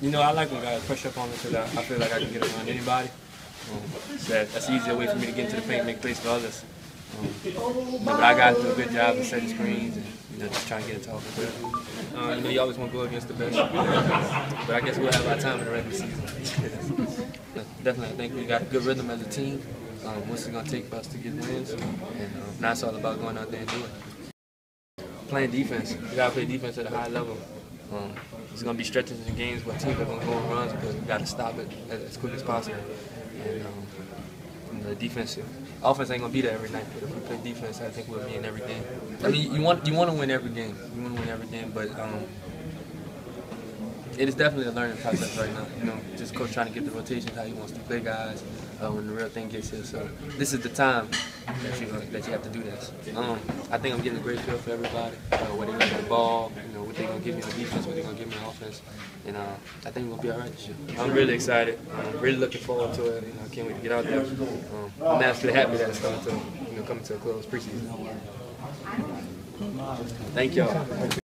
You know, I like when guys push up on me because I, I feel like I can get around anybody. Um, that, that's an easier way for me to get into the paint and make plays for others. Um, but I got to do a good job of setting screens and you know just trying to get into open field. Uh, you know, you always want to go against the best. But I guess we'll have our time in the regular season. Definitely, I think we got a good rhythm as a team. Um, what's it going to take for us to get wins? And um, now it's all about going out there and doing it. Playing defense. You got to play defense at a high level. Um, it's going to be stretches in games where teams are going to go runs because we got to stop it as, as, quick as possible. And um, the defense, offense ain't going to be there every night, but if we play defense, I think we'll be in every game. I mean, you want you want to win every game. You want to win every game, but um, it is definitely a learning process right now. You know, just coach trying to get the rotations how he wants to play guys uh, when the real thing gets here. So this is the time that you that you have to do this. Um, I think I'm getting a great feel for everybody. Uh, what they're the ball, you know, give me on defense, what they're gonna give me on offense, and uh, I think we're gonna be all right. I'm really excited. I'm really looking forward to it. I can't wait to get out there. Um, I'm actually happy that it's coming to you know coming to a close preseason. Thank y'all.